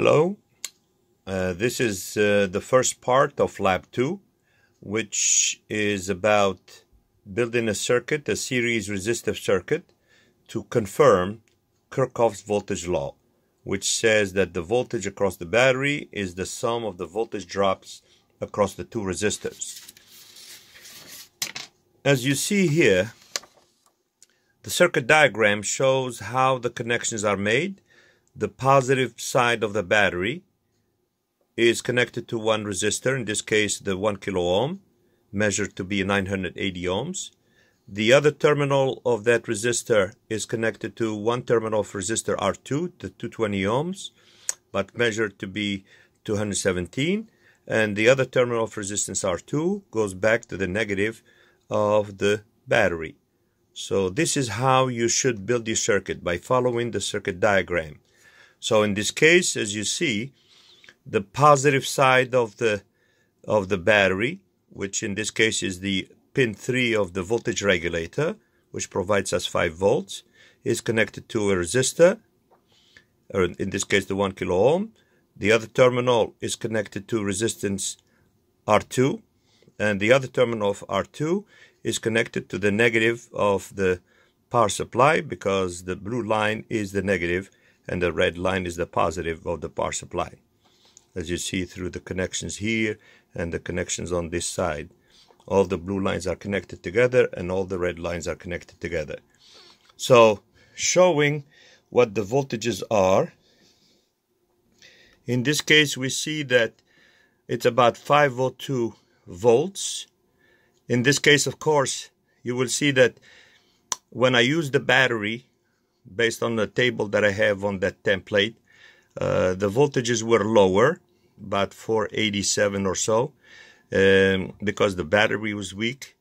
Hello, uh, this is uh, the first part of Lab 2, which is about building a circuit, a series resistive circuit, to confirm Kirchhoff's voltage law, which says that the voltage across the battery is the sum of the voltage drops across the two resistors. As you see here, the circuit diagram shows how the connections are made the positive side of the battery is connected to one resistor, in this case the 1 kilo ohm, measured to be 980 ohms. The other terminal of that resistor is connected to one terminal of resistor R2, the 220 ohms, but measured to be 217. And the other terminal of resistance R2 goes back to the negative of the battery. So this is how you should build your circuit by following the circuit diagram. So in this case, as you see, the positive side of the of the battery, which in this case is the pin 3 of the voltage regulator, which provides us 5 volts, is connected to a resistor, or in this case the 1 kilo ohm. The other terminal is connected to resistance R2, and the other terminal of R2 is connected to the negative of the power supply because the blue line is the negative and the red line is the positive of the power supply. As you see through the connections here and the connections on this side all the blue lines are connected together and all the red lines are connected together. So showing what the voltages are in this case we see that it's about 502 volts. In this case of course you will see that when I use the battery based on the table that I have on that template. Uh, the voltages were lower, about 487 or so, um, because the battery was weak.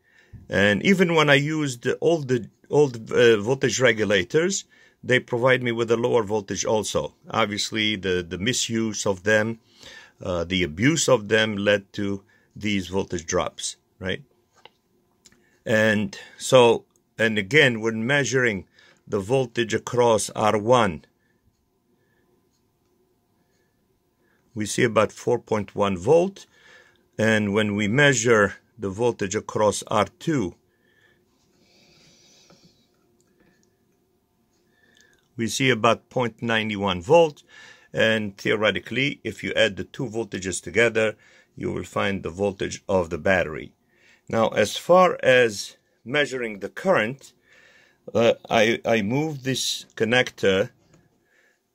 And even when I used all the old uh, voltage regulators, they provide me with a lower voltage also. Obviously, the, the misuse of them, uh, the abuse of them led to these voltage drops, right? And so, and again, when measuring the voltage across R1. We see about 4.1 volt and when we measure the voltage across R2 we see about 0.91 volt and theoretically if you add the two voltages together you will find the voltage of the battery. Now as far as measuring the current uh, I, I move this connector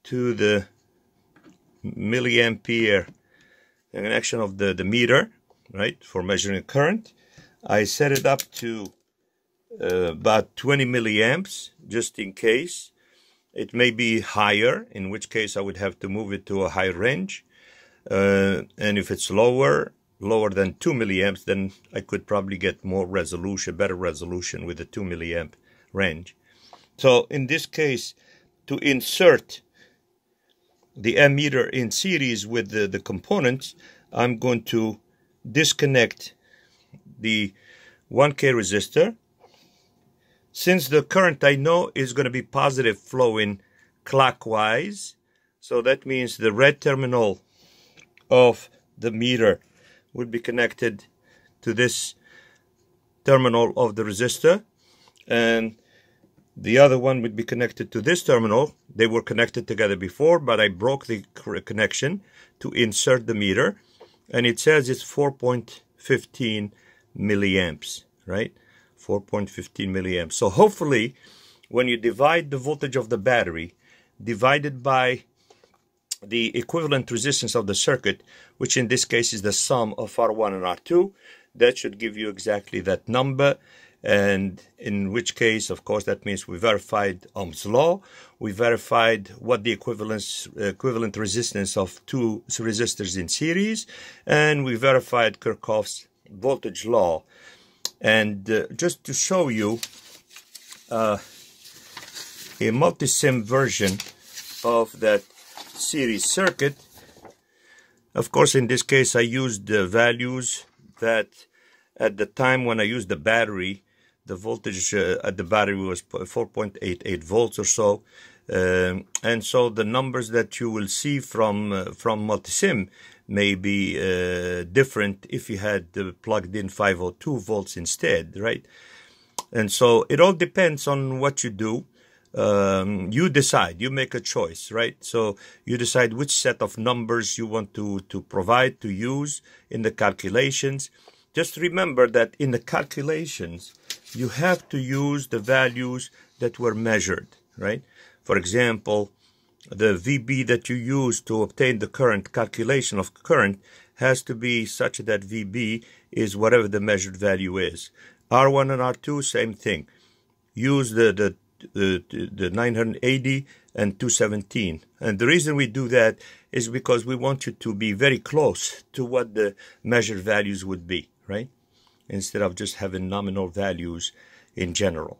to the milliampere connection of the, the meter, right, for measuring current. I set it up to uh, about 20 milliamps, just in case. It may be higher, in which case I would have to move it to a high range. Uh, and if it's lower, lower than 2 milliamps, then I could probably get more resolution, better resolution with the 2 milliamp range. So in this case, to insert the ammeter in series with the, the components, I'm going to disconnect the 1K resistor. Since the current I know is going to be positive flowing clockwise, so that means the red terminal of the meter would be connected to this terminal of the resistor and the other one would be connected to this terminal. They were connected together before, but I broke the connection to insert the meter. And it says it's 4.15 milliamps, right? 4.15 milliamps. So hopefully, when you divide the voltage of the battery divided by the equivalent resistance of the circuit, which in this case is the sum of R1 and R2, that should give you exactly that number and in which case, of course, that means we verified Ohm's law, we verified what the equivalence, equivalent resistance of two resistors in series, and we verified Kirchhoff's voltage law. And uh, just to show you uh, a multisim version of that series circuit, of course, in this case, I used the values that at the time when I used the battery, the voltage uh, at the battery was 4.88 volts or so Um, and so the numbers that you will see from uh, from multisim may be uh, different if you had uh, plugged in 502 volts instead, right? And so it all depends on what you do. Um, you decide, you make a choice, right? So you decide which set of numbers you want to, to provide, to use in the calculations. Just remember that in the calculations, you have to use the values that were measured, right? For example, the VB that you use to obtain the current calculation of current has to be such that VB is whatever the measured value is. R1 and R2, same thing. Use the, the, the, the 980 and 217. And the reason we do that is because we want you to be very close to what the measured values would be, right? Instead of just having nominal values in general.